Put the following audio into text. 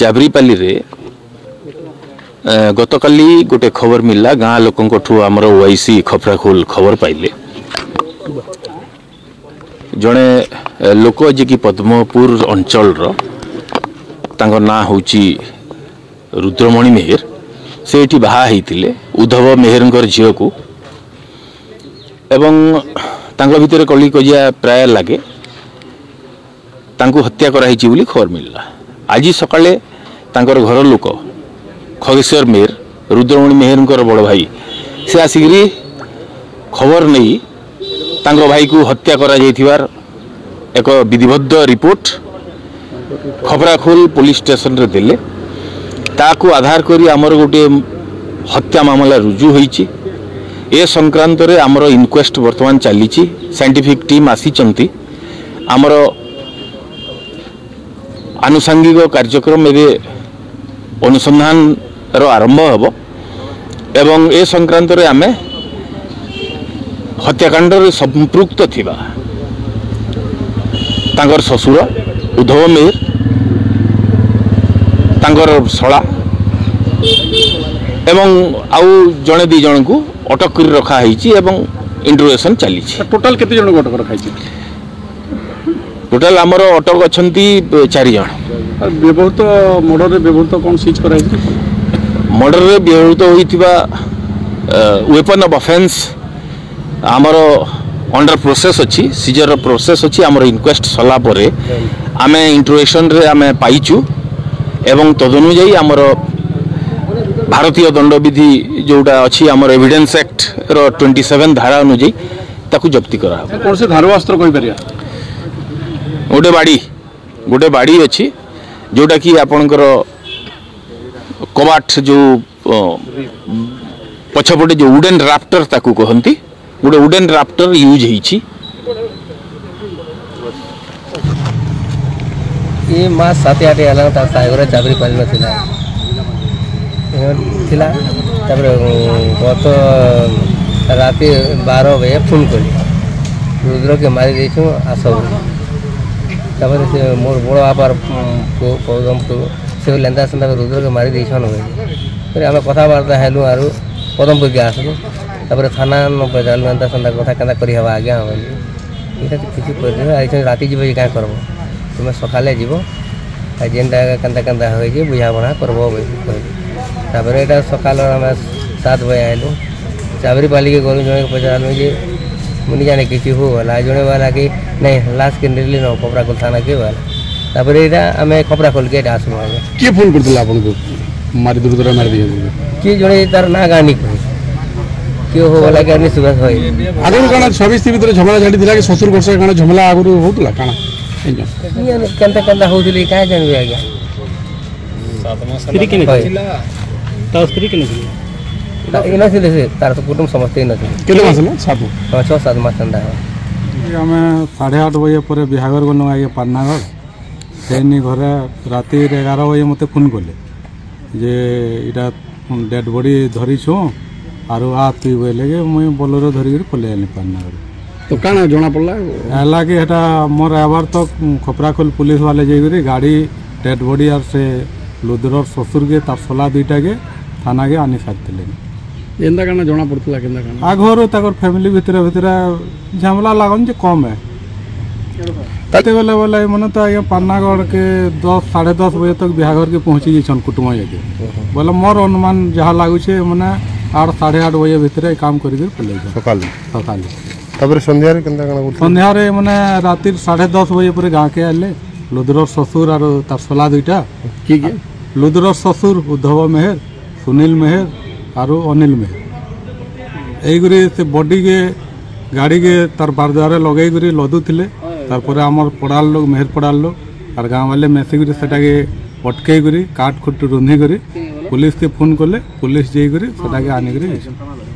ଚାବରିପାଲିରେ ଗତକାଲି ଗୋଟେ ଖବର ମିଳିଲା ଗାଁ ଲୋକଙ୍କଠୁ ଆମର ୱାଇସି ଖପ୍ରାଖୋଲ ଖବର ପାଇଲେ ଜଣେ ଲୋକ ଯିଏକି ପଦ୍ମପୁର ଅଞ୍ଚଳର ତାଙ୍କ ନାଁ ହେଉଛି ରୁଦ୍ରମଣି ମେହେର ସେ ଏଠି ବାହା ହେଇଥିଲେ ଉଦ୍ଧବ ମେହେରଙ୍କର ଝିଅକୁ ଏବଂ ତାଙ୍କ ଭିତରେ କଳିକଜିଆ ପ୍ରାୟ ଲାଗେ ତାଙ୍କୁ ହତ୍ୟା କରାହେଇଛି ବୋଲି ଖବର ମିଳିଲା ଆଜି ସକାଳେ ତାଙ୍କର ଘର ଲୋକ ଖଗେଶ୍ୱର ମେହେର ରୁଦ୍ରମଣି ମେହେରଙ୍କର ବଡ଼ ଭାଇ ସେ ଆସିକିରି ଖବର ନେଇ ତାଙ୍କ ଭାଇକୁ ହତ୍ୟା କରାଯାଇଥିବାର ଏକ ବିଧିବଦ୍ଧ ରିପୋର୍ଟ ଖବରାଖୋଲ ପୋଲିସ ଷ୍ଟେସନରେ ଦେଲେ ତାକୁ ଆଧାର କରି ଆମର ଗୋଟିଏ ହତ୍ୟା ମାମଲା ରୁଜୁ ହୋଇଛି ଏ ସଂକ୍ରାନ୍ତରେ ଆମର ଇନକ୍ୱେଷ୍ଟ ବର୍ତ୍ତମାନ ଚାଲିଛି ସାଇଣ୍ଟିଫିକ୍ ଟିମ୍ ଆସିଛନ୍ତି ଆମର ଆନୁଷାଙ୍ଗିକ କାର୍ଯ୍ୟକ୍ରମ ଏବେ ଅନୁସନ୍ଧାନର ଆରମ୍ଭ ହେବ ଏବଂ ଏ ସଂକ୍ରାନ୍ତରେ ଆମେ ହତ୍ୟାକାଣ୍ଡରେ ସମ୍ପୃକ୍ତ ଥିବା ତାଙ୍କର ଶ୍ୱଶୁର ଉଦ୍ଧବ ମିହିର ତାଙ୍କର ଶଳା ଏବଂ ଆଉ ଜଣେ ଦୁଇ ଜଣଙ୍କୁ ଅଟକ କରି ରଖାହେଇଛି ଏବଂ ଇଣ୍ଟରଭ୍ୟୁସନ୍ ଚାଲିଛି ଟୋଟାଲ୍ କେତେ ଜଣଙ୍କୁ ଅଟକ ରଖାଯାଇଛି টোটাল আমার অটক অনেক চারিজন ব্যবহৃত মর্ডরের ব্যবহৃত কোন সিজ করা হয়েছে ব্যবহৃত হয়েছিল ওয়েপন অফ অফেন্স আমার অন্ডার প্রোসেস অছি প্রোসেস অমর ইনকোয়েস্ট সরলা পরে আমি ইন্টরোগেসনরে আমি পাইছু এবং তদনুযায়ী আমার ভারতীয় দণ্ডবিধি যেটা অমর এভিডেন্স ଏଭିଡେନ୍ସ ଆକ୍ଟର সেভেন ধারা অনুযায়ী ଅନୁଯାୟୀ জপ্তি করা হবে କୌଣସି ଧାରୁଆସ୍ତ୍ର କହିପାରିବା ଗୋଟେ ବାଡ଼ି ଗୋଟେ ବାଡ଼ି ଅଛି ଯେଉଁଟାକି ଆପଣଙ୍କର କବାଟ ଯେଉଁ ପଛପଟେ ଯେଉଁ ଉଡ଼େନ୍ ରାପ୍ଟର ତାକୁ କହନ୍ତି ଗୋଟେ ଉଡ଼େନ୍ ରାପ୍ଟର ୟୁଜ୍ ହେଇଛି ଏ ମାସ ସାତ ଆଠ ହେଲା ତା ସାଙ୍ଗରେ ଚାକିରି କରିନଥିଲା ଥିଲା ତାପରେ ଗତ ରାତି ବାର ବଜେ ଫୋନ୍ କଲି ରୁଦ୍ରକେ ମାରି ଦେଇଛୁ ଆସ से मोर बड़ बापार प्रोग्राम तो सी लेंदा से रुद्रक मारि देसन फिर आम कथा बार्ता हेलु आर पदमपुर के आसलु तपर थाना न पचारू एंता से कथा के आगे आज्ञा बोली किसी कर राति जी कहीं करब तुम्हें सकाल जीव जेनटा के बुझापणा कर सकाल सात बजे आलु चाबरीपाली के गलू जन पचारू मुनि जाने किसी हो জনে বলা কি নাই नहीं কে के निर्ली न कपड़ाखोल थाना के वाला তারপরে এটা আমি কপড়াখোল গেট আসবো আগে কে ফোন করছিল আপনাকে মারি দূর দূর মারি দিয়ে কি জনে তার না গানি কই কি হো বলা গানি সুবাস হই আগরু কানা স্বামী স্ত্রী ভিতরে ঝামেলা ঝাড়ি দিলা কি শ্বশুর বর্ষা কানা ঝামেলা আগরু হউতলা কানা এই জন কেনতে কেনতে হউতলি কাই জানবি আগে সাত মাস স্ত্রী কেনে ছিলা তাও স্ত্রী কেনে ছিলা એનાથી લેશે તારા તો કુટુંબ સમજતે નથી કેટલા માસ ને સાત છ સાત માસ ધંધા અમે સાડે આઠ વાગે ପରେ ବିହାଘର ଗଲୁ ଆଜ୍ଞା ପାଟନାଗଡ଼ ସେଇନି ଘରେ ରାତି ଏଗାର ବାଜେ ମୋତେ ଫୋନ୍ କଲେ ଯେ ଏଇଟା ଡେଡ୍ ବଡ଼ି ଧରିଛୁ ଆରୁ ଆ ତୁଇ ବୋଇଲେ କି ମୁଇଁ ବୋଲେରୋ ଧରିକିରି ପଲେଇ ଆଇଲି ପାଟନାଗଡ଼ তো কাণ জনা পড়লা ହେଲା କି ହେଟା ମୋର ଆବାର ତ ଖପରାଖୋଲ ପୁଲିସ ବାଲେ ଯାଇକରି ଗାଡ଼ି ଡେଡ୍ ବଡ଼ି ଆର୍ ସେ ଲୁଦରର ଶ୍ୱଶୁରକେ ତାର ସଲା ଦୁଇଟାକେ ଥାନାକେ ଆନି ସାରିଥିଲେ एंदा काना जणा पडतला घर तकर फॅमिली भितर कम है तते वाला वाला मन त आ पन्नागढ़ के 10 10:30 बजे तक बिहा घर के पहुंचि जेछन कुटुंब आके बोला मोर अनुमान जहाँ लगुचे छे मने 8 8:30 बजे भितर काम करि के पले सकाल बजे पर गा के आले लुद्र ससुर आरो तार सला दुटा की लुद्र ससुर उद्धव मेहर सुनील मेहर ଆରୁ ଅନିଲ ମେ ଏଇକରି ସେ ବଡିକେ ଗାଡ଼ିକେ ତାର ବାରଦାରେ ଲଗେଇକରି ଲଦୁଥିଲେ ତାରପରେ ଆମର ପଡ଼ାର ଲୋକ ମେହେର ପଡ଼ାର ଲୋକ ତାର ଗାଁ ବାଲେ ମିଶିକରି ସେଟାକେ ଅଟକେଇକରି କାଠ ଖୁଟ ରୁନ୍ଧିକରି ପୁଲିସକେ ଫୋନ୍ କଲେ ପୁଲିସ ଯାଇକରି ସେଟାକେ ଆନିକରି